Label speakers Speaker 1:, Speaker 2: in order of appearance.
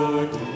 Speaker 1: your